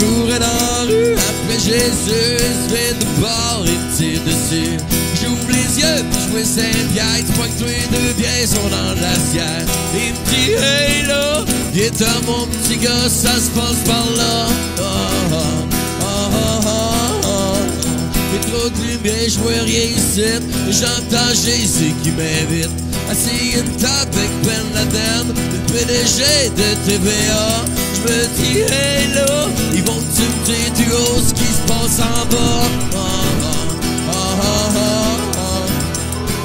dans la rue après Jésus fait de bord et tire dessus. J'ouvre les yeux puis je vois Saint-Pierre, tu vois que tous les deux vieilles sont dans la glacière. Il me dit hey là, viens mon petit gars, ça se passe par là. Oh, oh. Mais trop de lumière, je vois rien ici. J'entends Jésus qui m'invite. Assis une table avec Ben Laden, le PDG de TVA. Je me dis, hey là,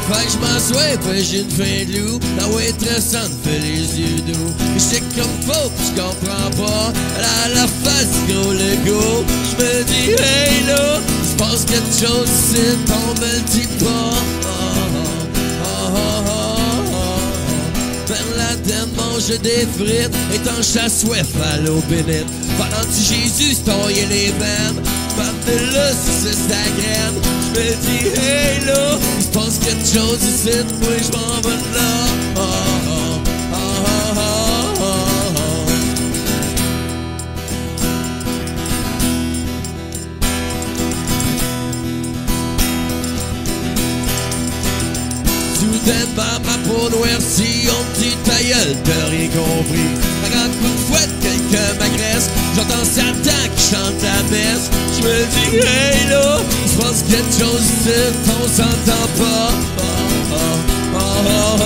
Fait que je m'assois, puis j'ai une fin de loup. La waitress, ça me fait les yeux doux. J'sais comme faut, pis j'comprends pas. Elle a la face, gros Lego. J'me dis, hey là, se passe quelque chose ici, on me le dit pas. Oh. Ben Laden mange des frites, est en chasse soif à l'eau bénite. Pendant que Jésus se les veines, là, c'est sa graine. J'me dis, hey là, il se passe quelque chose ici, moi j'm'en vais là. Oh, oh, oh, oh, oh, oh, oh. Soudain, par ma peau noircie, on me dit ta gueule, t'as rien compris. Un grand coup de fouette, quelqu'un m'agresse. J'entends Satan qui chante la messe. Je me dis, hey là, il se passe quelque chose ici, on s'entend pas. Oh, oh, oh.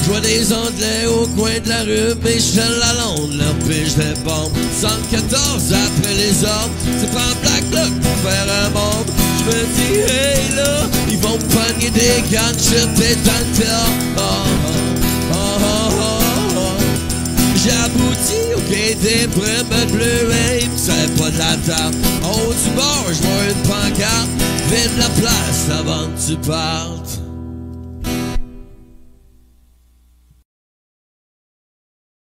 Je vois des anglais au coin de la rue, mais je la londe, leur pige des bombes. 114 après les hommes, c'est pas un black look pour faire un monde. Je me dis, hey là, ils vont pogner des gunshots et dans des brumes bleues il me sert pas de la table. En haut du bord, je vois une pancarte, vide la place avant que tu partes.